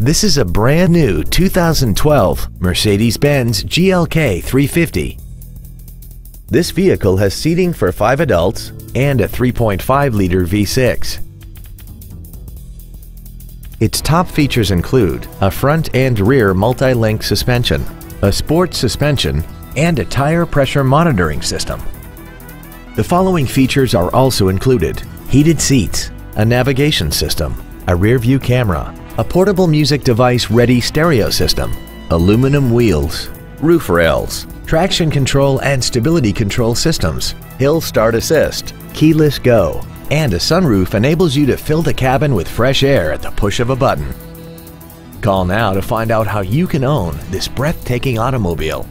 This is a brand new 2012 Mercedes-Benz GLK 350. This vehicle has seating for five adults and a 3.5-liter V6. Its top features include a front and rear multi-link suspension, a sports suspension, and a tire pressure monitoring system. The following features are also included. Heated seats, a navigation system, a rear view camera, a portable music device ready stereo system, aluminum wheels, roof rails, traction control and stability control systems, hill start assist, keyless go, and a sunroof enables you to fill the cabin with fresh air at the push of a button. Call now to find out how you can own this breathtaking automobile.